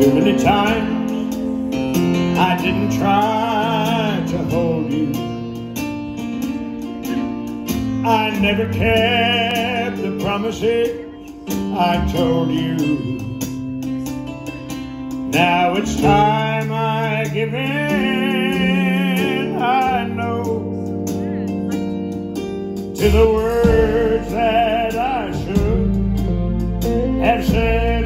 Too many times I didn't try to hold you. I never kept the promises I told you. Now it's time I give in, I know, to the words that I should have said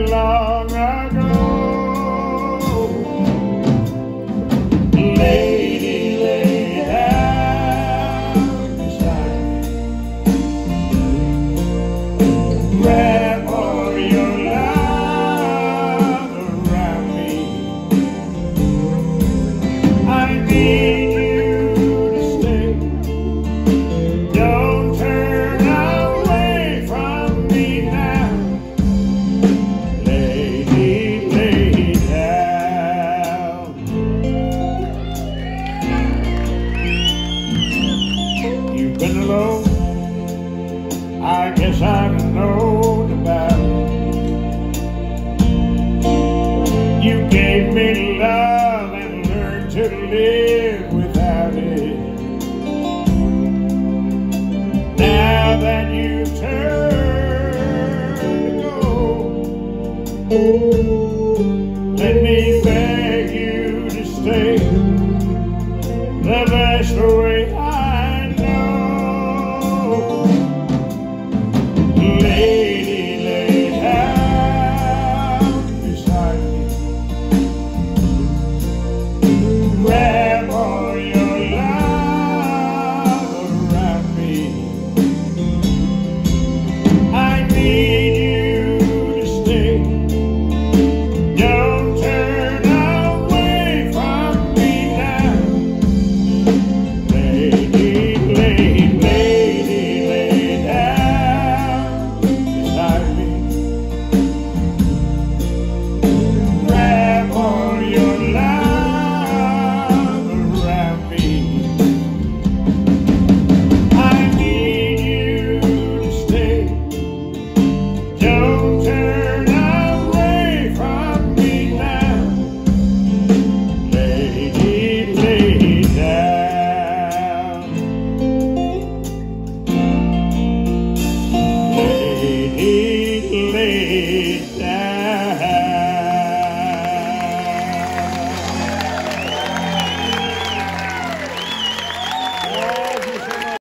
been alone. I guess I've known